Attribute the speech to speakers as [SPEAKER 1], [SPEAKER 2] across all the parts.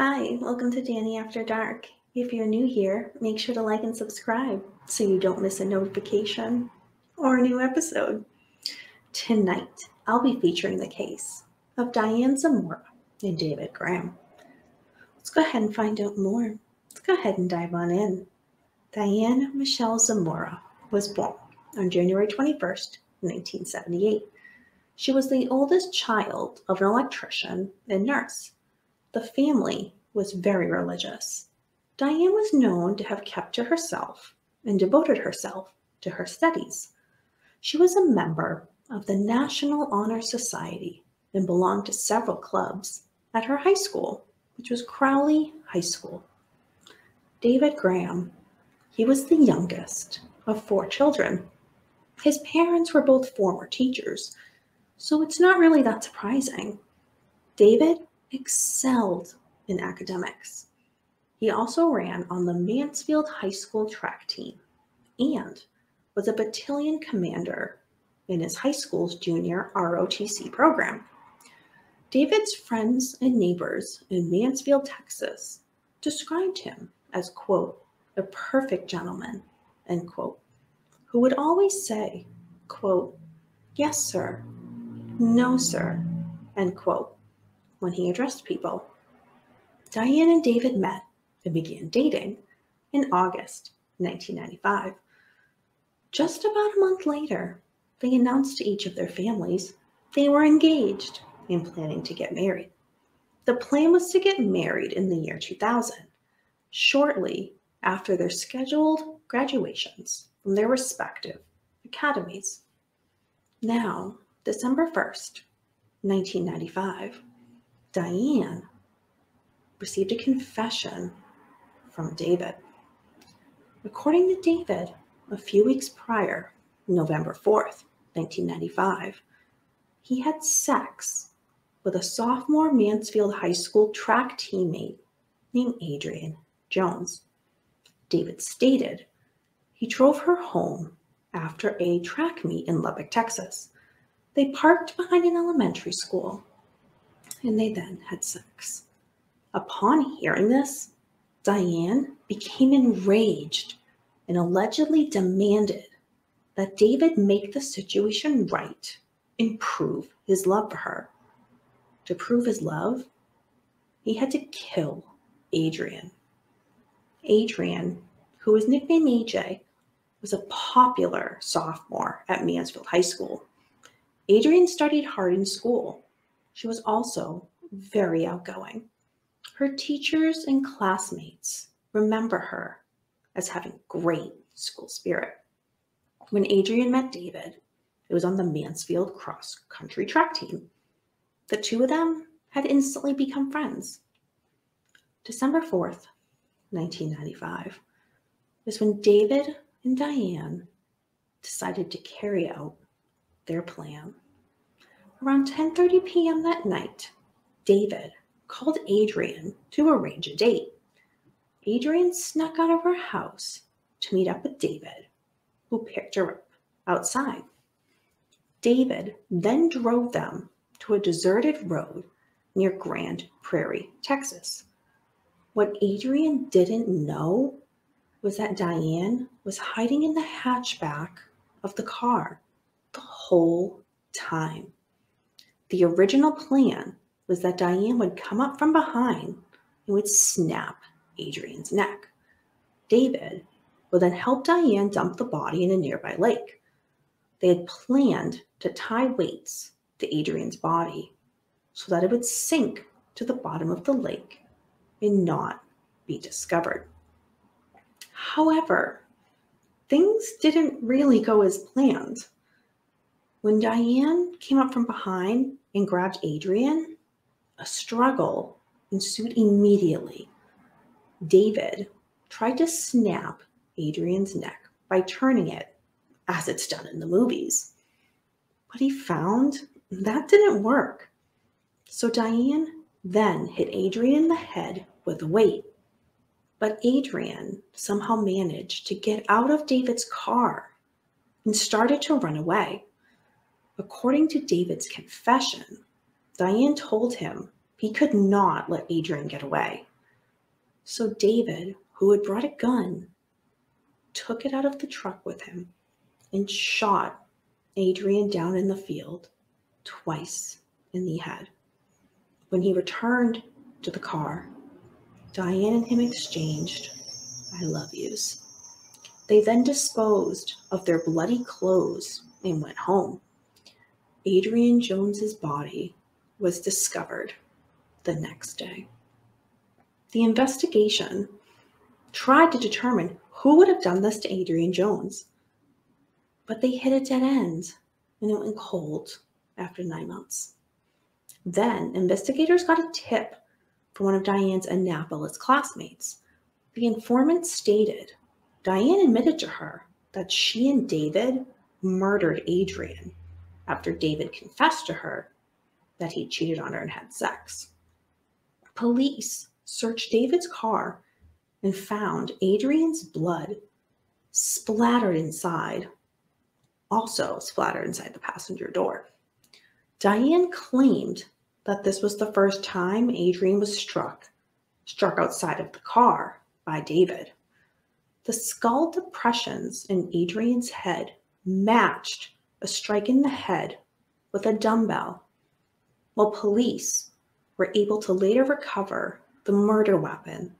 [SPEAKER 1] Hi, welcome to Dani After Dark. If you're new here, make sure to like and subscribe so you don't miss a notification or a new episode. Tonight, I'll be featuring the case of Diane Zamora and David Graham. Let's go ahead and find out more. Let's go ahead and dive on in. Diane Michelle Zamora was born on January 21st, 1978. She was the oldest child of an electrician and nurse. The family was very religious. Diane was known to have kept to herself and devoted herself to her studies. She was a member of the National Honor Society and belonged to several clubs at her high school, which was Crowley High School. David Graham, he was the youngest of four children. His parents were both former teachers, so it's not really that surprising. David excelled in academics. He also ran on the Mansfield High School track team and was a battalion commander in his high school's junior ROTC program. David's friends and neighbors in Mansfield, Texas, described him as, quote, a perfect gentleman, end quote, who would always say, quote, yes, sir, no, sir, end quote, when he addressed people. Diane and David met and began dating in August 1995. Just about a month later, they announced to each of their families they were engaged and planning to get married. The plan was to get married in the year 2000, shortly after their scheduled graduations from their respective academies. Now, December 1st, 1995, Diane received a confession from David. According to David, a few weeks prior, November 4th, 1995, he had sex with a sophomore Mansfield High School track teammate named Adrienne Jones. David stated he drove her home after a track meet in Lubbock, Texas. They parked behind an elementary school and they then had sex. Upon hearing this, Diane became enraged and allegedly demanded that David make the situation right and prove his love for her. To prove his love, he had to kill Adrienne. Adrienne, who was nicknamed AJ, was a popular sophomore at Mansfield High School. Adrienne studied hard in school she was also very outgoing. Her teachers and classmates remember her as having great school spirit. When Adrienne met David, it was on the Mansfield cross country track team. The two of them had instantly become friends. December 4th, 1995, was when David and Diane decided to carry out their plan. Around 10:30 p.m. that night, David called Adrienne to arrange a date. Adrienne snuck out of her house to meet up with David, who picked her up outside. David then drove them to a deserted road near Grand Prairie, Texas. What Adrienne didn't know was that Diane was hiding in the hatchback of the car the whole time. The original plan was that Diane would come up from behind and would snap Adrienne's neck. David would then help Diane dump the body in a nearby lake. They had planned to tie weights to Adrienne's body so that it would sink to the bottom of the lake and not be discovered. However, things didn't really go as planned. When Diane came up from behind and grabbed Adrienne, a struggle ensued immediately. David tried to snap Adrienne's neck by turning it, as it's done in the movies. But he found that didn't work. So Diane then hit Adrienne in the head with weight. But Adrienne somehow managed to get out of David's car and started to run away. According to David's confession, Diane told him He could not let Adrienne get away. So David, who had brought a gun, took it out of the truck with him and shot Adrienne down in the field twice in the head. When he returned to the car, Diane and him exchanged I love yous. They then disposed of their bloody clothes and went home. Adrienne Jones's body was discovered the next day. The investigation tried to determine who would have done this to Adrienne Jones, but they hit a dead end and it went cold after nine months. Then investigators got a tip from one of Diane's Annapolis classmates. The informant stated Diane admitted to her that she and David murdered Adrienne after David confessed to her that he cheated on her and had sex. Police searched David's car and found Adrienne's blood splattered inside, also splattered inside the passenger door. Diane claimed that this was the first time Adrienne was struck, struck outside of the car by David. The skull depressions in Adrienne's head matched a strike in the head with a dumbbell, while police were able to later recover the murder weapon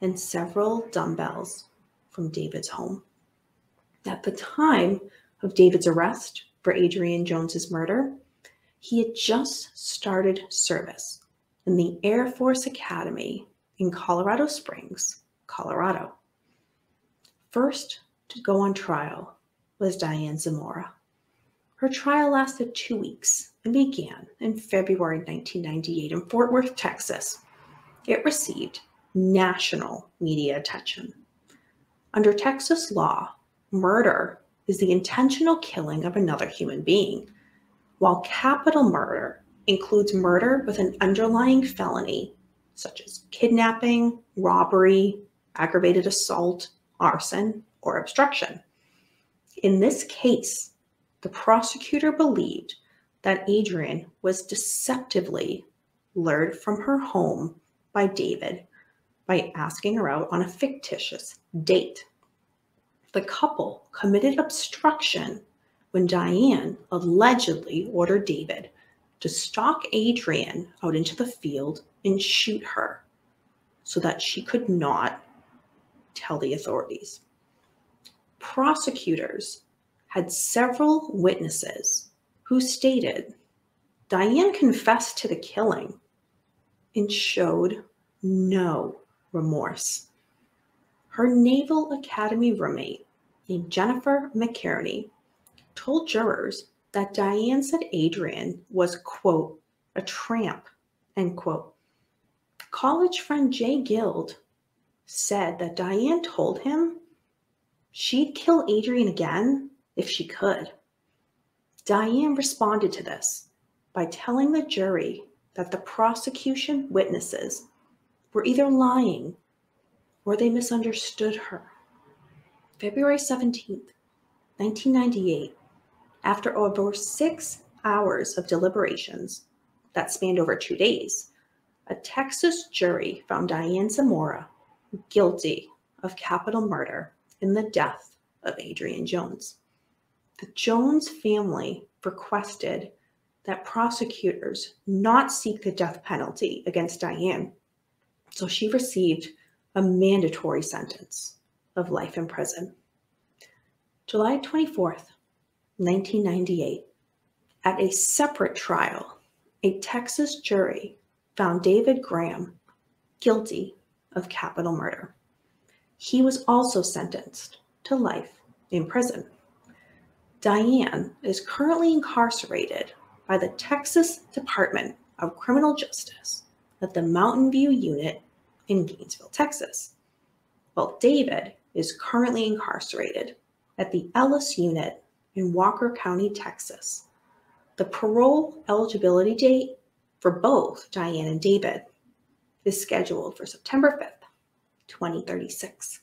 [SPEAKER 1] and several dumbbells from David's home. At the time of David's arrest for Adrienne Jones's murder, he had just started service in the Air Force Academy in Colorado Springs, Colorado. First to go on trial was Diane Zamora. Her trial lasted two weeks and began in February 1998 in Fort Worth, Texas. It received national media attention. Under Texas law, murder is the intentional killing of another human being, while capital murder includes murder with an underlying felony, such as kidnapping, robbery, aggravated assault, arson, or obstruction. In this case, the prosecutor believed that Adrienne was deceptively lured from her home by David by asking her out on a fictitious date. The couple committed obstruction when Diane allegedly ordered David to stalk Adrienne out into the field and shoot her so that she could not tell the authorities. Prosecutors had several witnesses who stated Diane confessed to the killing and showed no remorse. Her Naval Academy roommate named Jennifer McCarney told jurors that Diane said Adrienne was, quote, a tramp, end quote. College friend Jay Guild said that Diane told him she'd kill Adrienne again if she could. Diane responded to this by telling the jury that the prosecution witnesses were either lying or they misunderstood her. February 17th, 1998, after over six hours of deliberations that spanned over two days, a Texas jury found Diane Zamora guilty of capital murder in the death of Adrienne Jones the Jones family requested that prosecutors not seek the death penalty against Diane. So she received a mandatory sentence of life in prison. July 24th, 1998, at a separate trial, a Texas jury found David Graham guilty of capital murder. He was also sentenced to life in prison. Diane is currently incarcerated by the Texas Department of Criminal Justice at the Mountain View Unit in Gainesville, Texas, while David is currently incarcerated at the Ellis Unit in Walker County, Texas. The parole eligibility date for both Diane and David is scheduled for September 5th, 2036.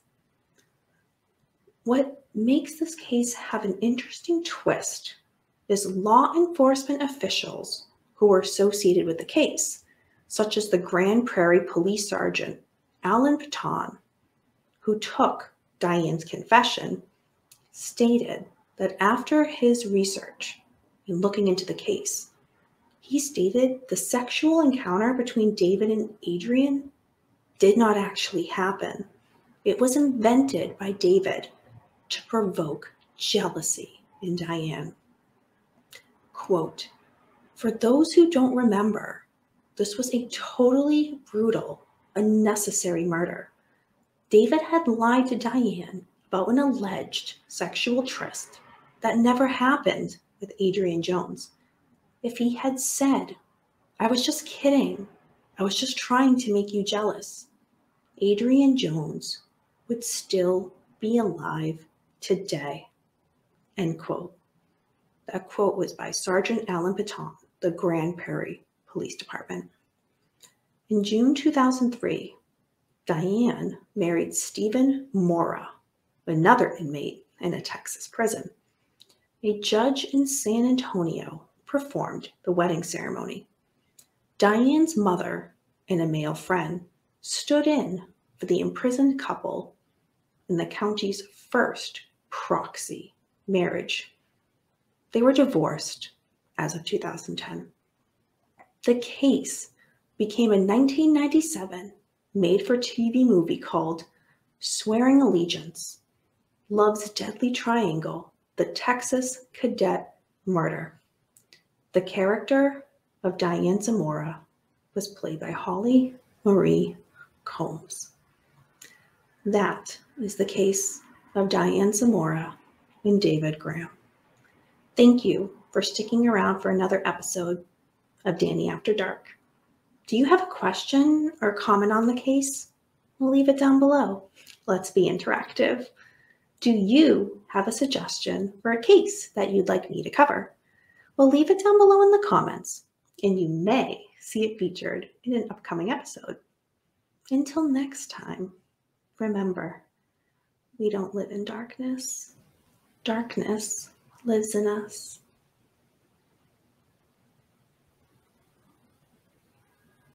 [SPEAKER 1] What makes this case have an interesting twist is law enforcement officials who were associated with the case such as the Grand Prairie Police Sergeant Alan Paton, who took Diane's confession, stated that after his research and looking into the case, he stated the sexual encounter between David and Adrienne did not actually happen. It was invented by David to provoke jealousy in Diane. Quote, for those who don't remember, this was a totally brutal, unnecessary murder. David had lied to Diane about an alleged sexual tryst that never happened with Adrienne Jones. If he had said, I was just kidding, I was just trying to make you jealous, Adrienne Jones would still be alive today. End quote. That quote was by Sergeant Alan Paton, the Grand Prairie Police Department. In June 2003, Diane married Stephen Mora, another inmate in a Texas prison. A judge in San Antonio performed the wedding ceremony. Diane's mother and a male friend stood in for the imprisoned couple in the county's first proxy marriage. They were divorced as of 2010. The case became a 1997 made for TV movie called Swearing Allegiance Love's Deadly Triangle The Texas Cadet Murder. The character of Diane Zamora was played by Holly Marie Combs. That is the case of Diane Zamora and David Graham. Thank you for sticking around for another episode of Dani After Dark. Do you have a question or comment on the case? We'll leave it down below. Let's be interactive. Do you have a suggestion for a case that you'd like me to cover? Well, leave it down below in the comments, and you may see it featured in an upcoming episode. Until next time, remember, we don't live in darkness. Darkness lives in us.